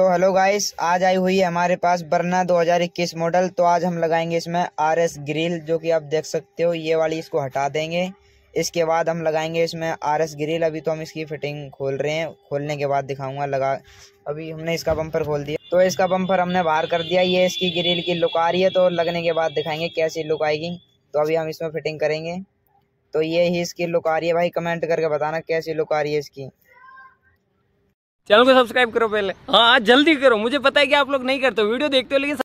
तो hello guys, आज आई हुई है हमारे पास बरना 2021 मॉडल। तो आज हम लगाएँगे इसमें आर एस ग्रिल, जो कि आप देख सकते हो, ये वाली इसको हटा देंगे। इसके बाद हम लगाएँगे इसमें आर एस ग्रिल। अभी तो हम इसकी फिटिंग खोल रहे हैं। खोलने के बाद दिखाऊँगा, लगा, अभी हमने इसका बम्पर खोल दिया। तो इसका बम्पर हमने बाहर कर दिया, ये इसकी ग्रिल की लुक आ रही है तो लगने के बाद दिखाएँगे कैसी लुक आएगी। तो अभी हम इसमें फिटिंग करेंगे। तो ये ही इसकी लुक आ रही है, भाई, कमेंट करके बताना कैसी लुक आ रही है इसकी। चैनल को सब्सक्राइब करो पहले। हाँ जल्दी करो। मुझे पता है कि आप लोग नहीं करते वीडियो देखते हो, लेकिन